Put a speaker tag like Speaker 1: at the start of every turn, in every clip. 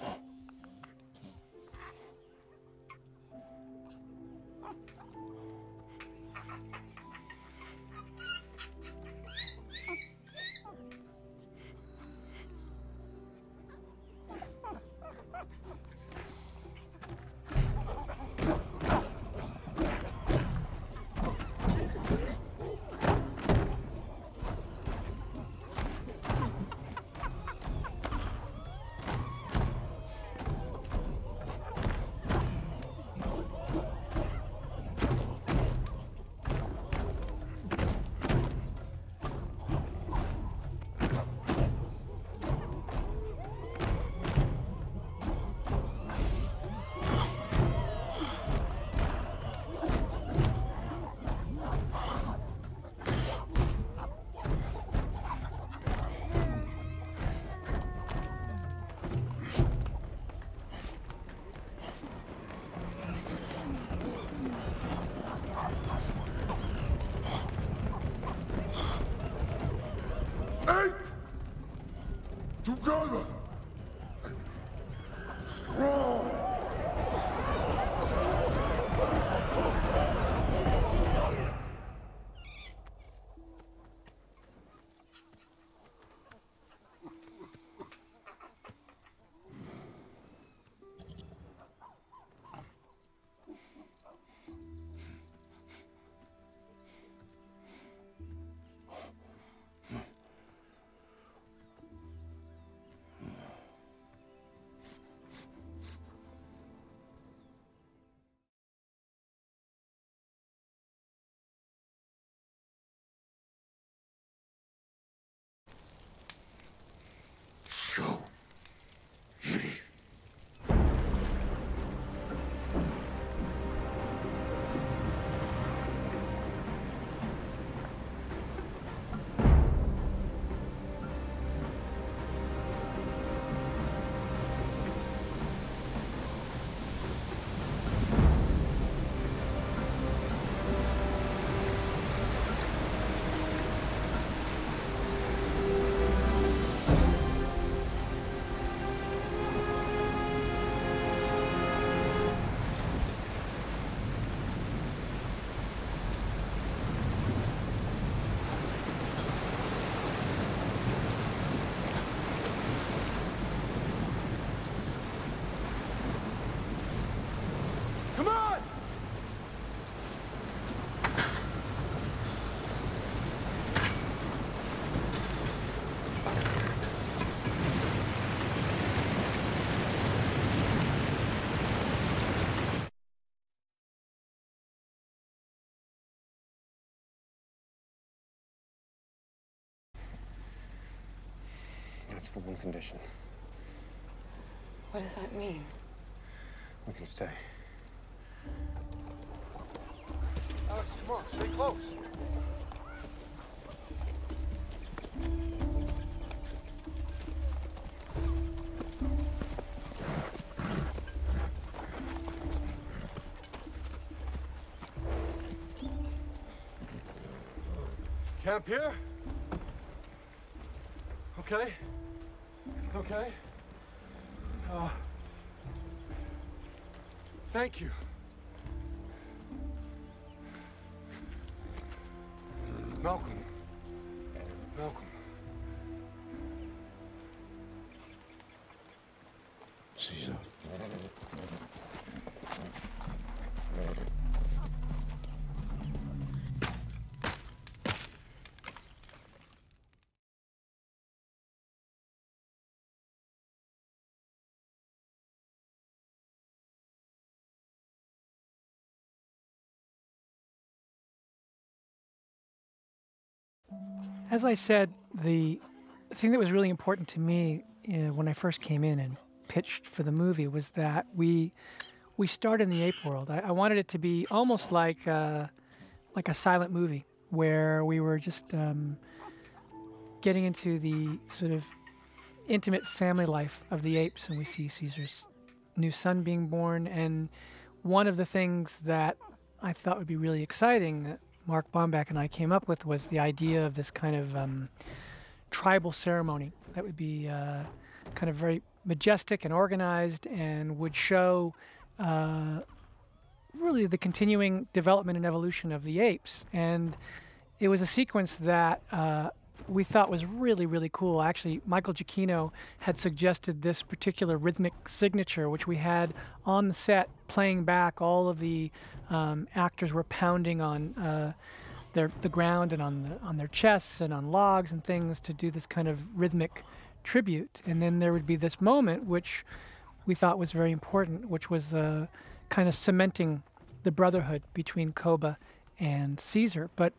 Speaker 1: Eight! Together!
Speaker 2: That's the one condition.
Speaker 3: What does that mean?
Speaker 2: We can stay.
Speaker 1: Alex, come on, stay close.
Speaker 4: Camp here? Okay. Okay. Uh, thank you. Malcolm. Malcolm.
Speaker 1: Caesar.
Speaker 5: As I said, the thing that was really important to me uh, when I first came in and pitched for the movie was that we we start in the ape world. I, I wanted it to be almost like uh, like a silent movie where we were just um, getting into the sort of intimate family life of the apes, and we see Caesar's new son being born, and one of the things that I thought would be really exciting Mark Bomback and I came up with was the idea of this kind of um, tribal ceremony that would be uh, kind of very majestic and organized and would show uh, really the continuing development and evolution of the apes. And it was a sequence that uh, we thought was really, really cool. Actually, Michael Giacchino had suggested this particular rhythmic signature, which we had on the set playing back. All of the um, actors were pounding on uh, their, the ground and on, the, on their chests and on logs and things to do this kind of rhythmic tribute. And then there would be this moment, which we thought was very important, which was uh, kind of cementing the brotherhood between Koba and Caesar. But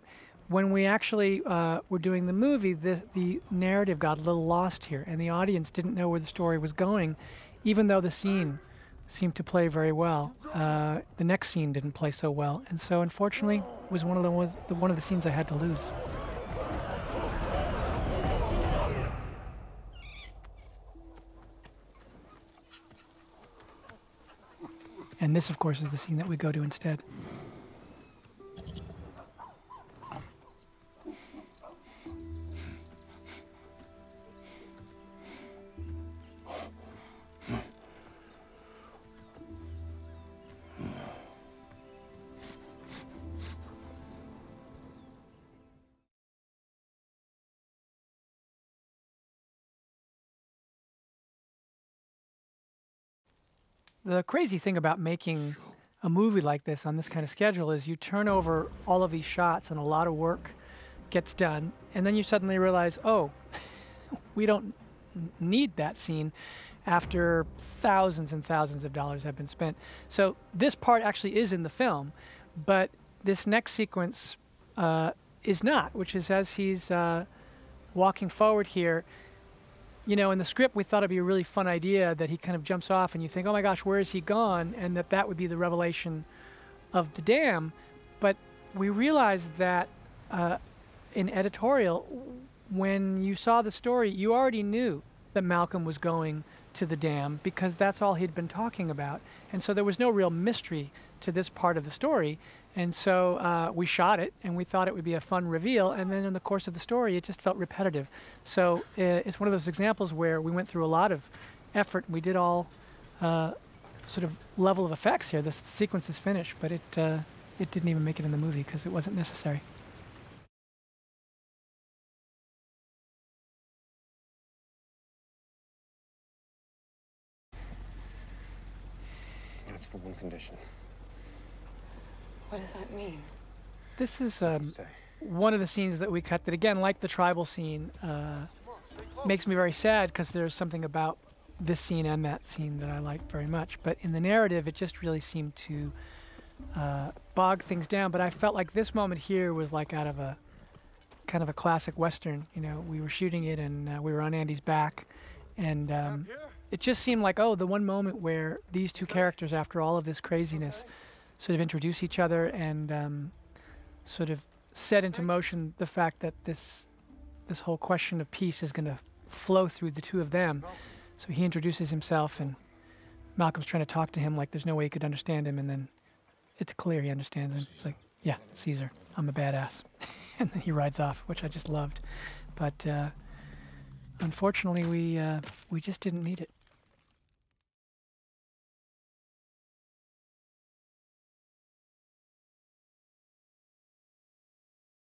Speaker 5: when we actually uh, were doing the movie, the, the narrative got a little lost here, and the audience didn't know where the story was going, even though the scene seemed to play very well. Uh, the next scene didn't play so well, and so unfortunately, was one of the was the, one of the scenes I had to lose. And this, of course, is the scene that we go to instead. The crazy thing about making a movie like this on this kind of schedule is you turn over all of these shots and a lot of work gets done, and then you suddenly realize, oh, we don't need that scene after thousands and thousands of dollars have been spent. So this part actually is in the film, but this next sequence uh, is not, which is as he's uh, walking forward here you know, in the script, we thought it'd be a really fun idea that he kind of jumps off and you think, oh my gosh, where is he gone? And that that would be the revelation of the dam. But we realized that uh, in editorial, when you saw the story, you already knew that Malcolm was going to the dam because that's all he'd been talking about. And so there was no real mystery to this part of the story. And so uh, we shot it, and we thought it would be a fun reveal. And then in the course of the story, it just felt repetitive. So uh, it's one of those examples where we went through a lot of effort. We did all uh, sort of level of effects here. This sequence is finished, but it uh, it didn't even make it in the movie because it wasn't necessary.
Speaker 2: That's the one condition.
Speaker 3: What does that mean?
Speaker 5: This is um, one of the scenes that we cut that, again, like the tribal scene, uh, makes me very sad because there's something about this scene and that scene that I like very much. But in the narrative, it just really seemed to uh, bog things down. But I felt like this moment here was like out of a kind of a classic western. You know, we were shooting it and uh, we were on Andy's back, and um, it just seemed like oh, the one moment where these two characters, after all of this craziness, sort of introduce each other and um, sort of set into motion the fact that this this whole question of peace is going to flow through the two of them. So he introduces himself, and Malcolm's trying to talk to him like there's no way he could understand him, and then it's clear he understands him. It's like, yeah, Caesar, I'm a badass, and then he rides off, which I just loved. But uh, unfortunately, we uh, we just didn't need it.